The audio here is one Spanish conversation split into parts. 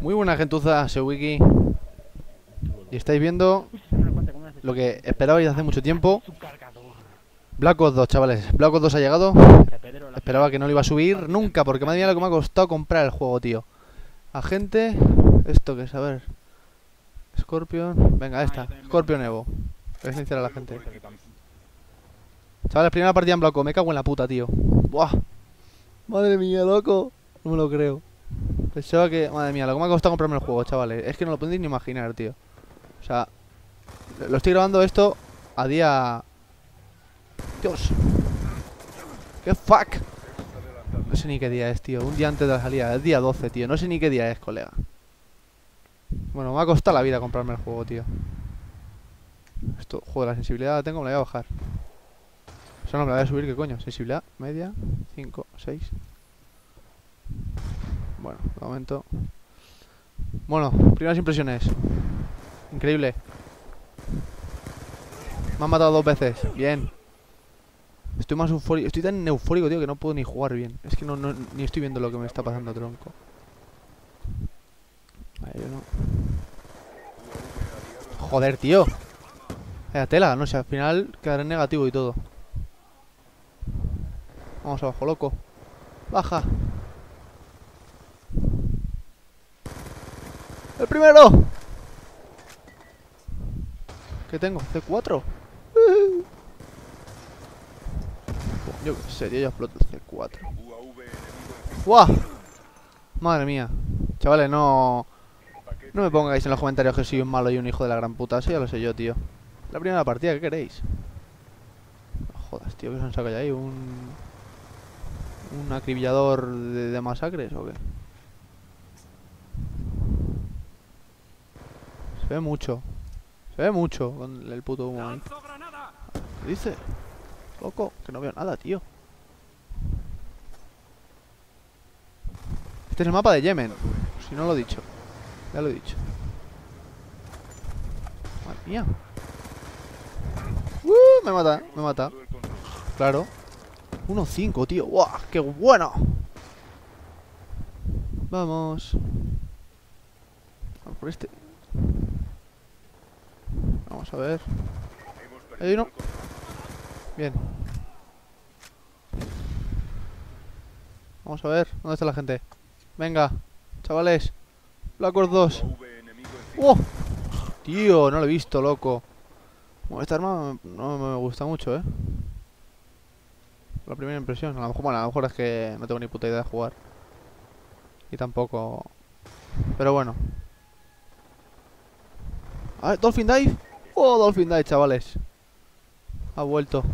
Muy buena gentuza, soy Wiki. Y estáis viendo lo que esperabais hace mucho tiempo. Black Ops 2, chavales. Black Ops 2 ha llegado. Esperaba que no lo iba a subir nunca, porque madre mía lo que me ha costado comprar el juego, tío. Agente. Esto que es, a ver. Scorpion. Venga, esta. Scorpion Evo. Es sincera la gente. Chavales, primera partida en Black Ops. Me cago en la puta, tío. Buah. Madre mía, loco. No me lo creo. Pensaba que... Madre mía, lo que me ha costado comprarme el juego, chavales. Es que no lo podéis ni imaginar, tío. O sea... Lo estoy grabando esto a día... Dios. ¿Qué fuck? No sé ni qué día es, tío. Un día antes de la salida. Es día 12, tío. No sé ni qué día es, colega. Bueno, me ha costado la vida comprarme el juego, tío. Esto, joder, la sensibilidad la tengo, me la voy a bajar. O sea, no me la voy a subir, ¿qué coño? Sensibilidad, media, 5, 6. Bueno, de momento. Bueno, primeras impresiones. Increíble. Me han matado dos veces. Bien. Estoy más eufórico. Estoy tan eufórico, tío, que no puedo ni jugar bien. Es que no, no ni estoy viendo lo que me está pasando, tronco. Ahí no. Joder, tío. Vaya tela, no sé, al final quedaré negativo y todo. Vamos abajo, loco. Baja. ¡El primero! ¿Qué tengo? ¿C4? Yo qué sé, tío, yo exploto el C4 ¡Buah! Madre mía Chavales, no... No me pongáis en los comentarios que soy un malo y un hijo de la gran puta Eso ya lo sé yo, tío La primera partida, ¿qué queréis? Jodas, tío, ¿qué se han sacado ya ahí? ¿Un... Un acribillador de masacres o qué? Se ve mucho. Se ve mucho con el puto humo ahí. ¿Qué dice? Loco, que no veo nada, tío. Este es el mapa de Yemen. Si no lo he dicho. Ya lo he dicho. Madre mía. Uh, me mata, me mata. Claro. 1-5, tío. ¡Wow! ¡Qué bueno! Vamos. Vamos por este. Vamos a ver. Ahí no. Bien. Vamos a ver. ¿Dónde está la gente? Venga. Chavales. Black Ops 2. ¡Oh! Tío, no lo he visto, loco. Bueno, esta arma no me gusta mucho, ¿eh? La primera impresión. A lo mejor, bueno, a lo mejor es que no tengo ni puta idea de jugar. Y tampoco... Pero bueno. A ver, Dolphin Dive. Oh, Dolphin Dive, chavales. Ha vuelto.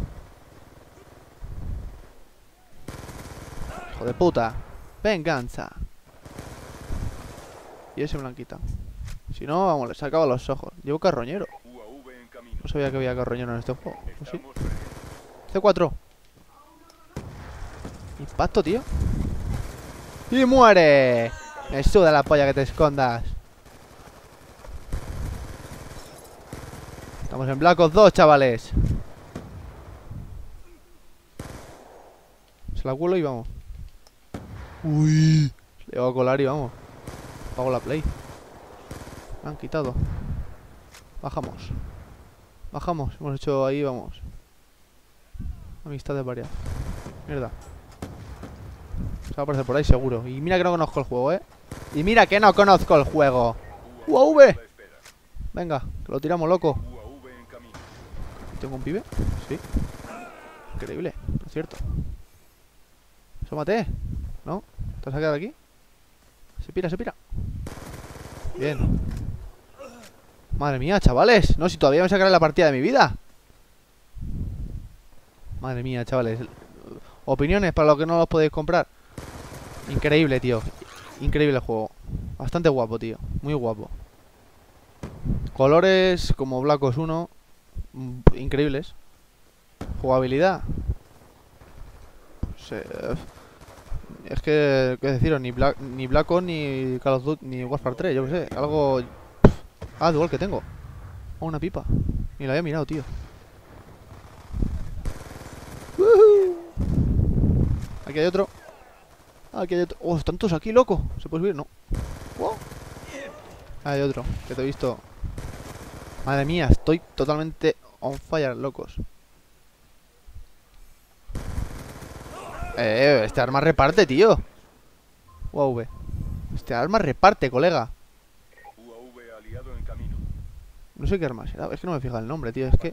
Hijo de puta. Venganza. Y ese quitado. Si no, vamos, le sacaba los ojos. Llevo carroñero. No sabía que había carroñero en este juego. ¿O sí? C4. Impacto, tío. ¡Y muere! Me suda la polla que te escondas. Estamos en Black Ops 2, chavales. Se la cuelo y vamos. Uy. Le voy a colar y vamos. Pago la play. Me han quitado. Bajamos. Bajamos. Hemos hecho ahí, vamos. Amistad de varias. Mierda. Se va a aparecer por ahí seguro. Y mira que no conozco el juego, ¿eh? Y mira que no conozco el juego. UAV. Venga, que lo tiramos, loco. ¿Tengo un pibe? Sí. Increíble, por cierto. ¿Eso maté? ¿No? ¿Te has quedado aquí? Se pira, se pira. Bien. Madre mía, chavales. No, si todavía me sacaré la partida de mi vida. Madre mía, chavales. Opiniones para los que no los podéis comprar. Increíble, tío. Increíble el juego. Bastante guapo, tío. Muy guapo. Colores como Black Ops 1. Mm, increíbles. Jugabilidad. Pues, eh, es que, qué deciros, ni Black, ni Black Ops, ni Call of Duty, ni Warfare 3, yo qué sé. Algo... Ah, dual que tengo. Oh, una pipa. Ni la había mirado, tío. Aquí hay otro. Aquí hay otro. Oh, están todos aquí, loco. ¿Se puede subir? No. Wow. Hay otro, que te he visto. Madre mía, estoy totalmente on fire, locos. Eh, este arma reparte, tío. UAV. Este arma reparte, colega. UAV aliado en camino. No sé qué arma será. Es que no me fija el nombre, tío. Es que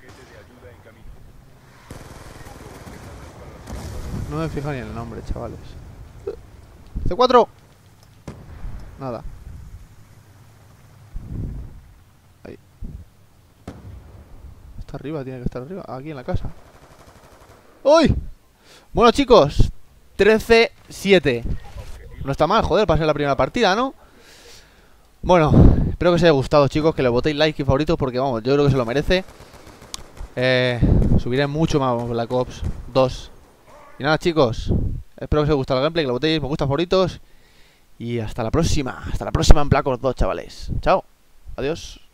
no me fija ni el nombre, chavales. C4. Nada. Ahí. Arriba, tiene que estar arriba. Aquí en la casa. ¡Uy! Bueno, chicos. 13-7. No está mal, joder, para ser la primera partida, ¿no? Bueno, espero que os haya gustado, chicos. Que le votéis like y favoritos porque, vamos, yo creo que se lo merece. Eh, subiré mucho más Black Ops 2. Y nada, chicos. Espero que os haya gustado el gameplay, que le votéis, me gusta, favoritos. Y hasta la próxima. Hasta la próxima en Black Ops 2, chavales. Chao. Adiós.